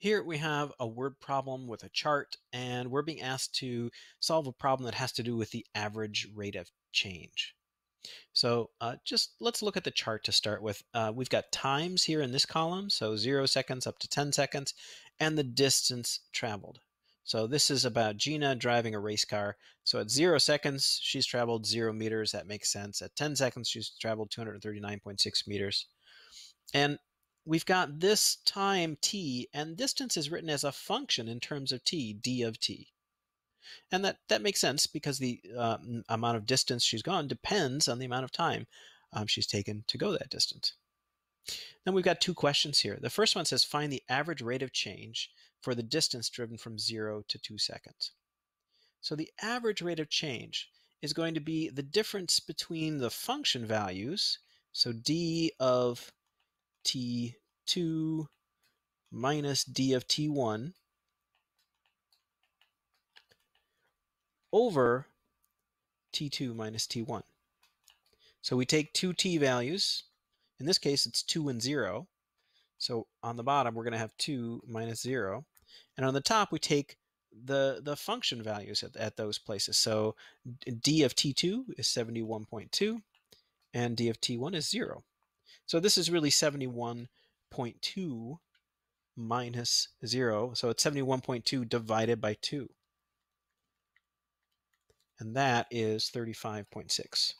Here we have a word problem with a chart, and we're being asked to solve a problem that has to do with the average rate of change. So uh, just let's look at the chart to start with. Uh, we've got times here in this column, so 0 seconds up to 10 seconds, and the distance traveled. So this is about Gina driving a race car. So at 0 seconds, she's traveled 0 meters. That makes sense. At 10 seconds, she's traveled 239.6 meters. And we've got this time t, and distance is written as a function in terms of t, d of t. And that, that makes sense because the uh, amount of distance she's gone depends on the amount of time um, she's taken to go that distance. Then we've got two questions here. The first one says find the average rate of change for the distance driven from 0 to 2 seconds. So the average rate of change is going to be the difference between the function values, so d of t2 minus d of t1 over t2 minus t1. So we take two t values. In this case, it's 2 and 0. So on the bottom, we're going to have 2 minus 0. And on the top, we take the, the function values at, at those places. So d of t2 is 71.2, and d of t1 is 0. So this is really 71.2 minus 0. So it's 71.2 divided by 2. And that is 35.6.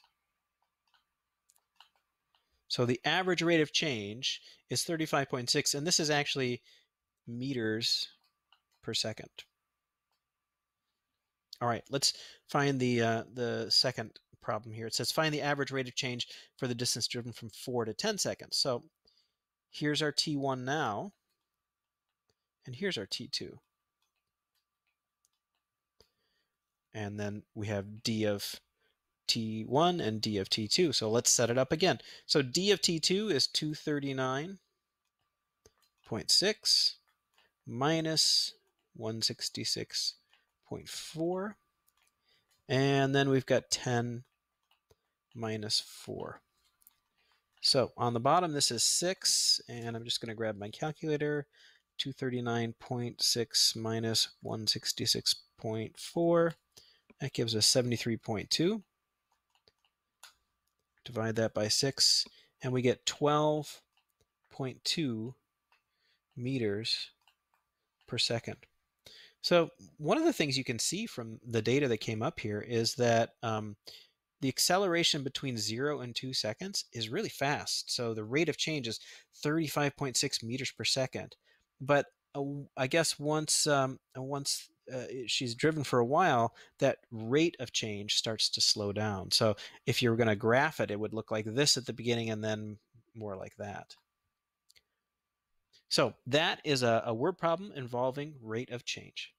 So the average rate of change is 35.6, and this is actually meters per second. All right, let's find the uh, the second problem here. It says find the average rate of change for the distance driven from 4 to 10 seconds. So here's our T1 now, and here's our T2. And then we have D of T1 and D of T2. So let's set it up again. So D of T2 is 239.6 minus 166.4. And then we've got 10 minus 4. So on the bottom, this is 6, and I'm just going to grab my calculator. 239.6 minus 166.4. That gives us 73.2. Divide that by 6, and we get 12.2 meters per second. So one of the things you can see from the data that came up here is that um, the acceleration between zero and two seconds is really fast. So the rate of change is 35.6 meters per second. But uh, I guess once um, once uh, she's driven for a while, that rate of change starts to slow down. So if you're going to graph it, it would look like this at the beginning and then more like that. So that is a, a word problem involving rate of change.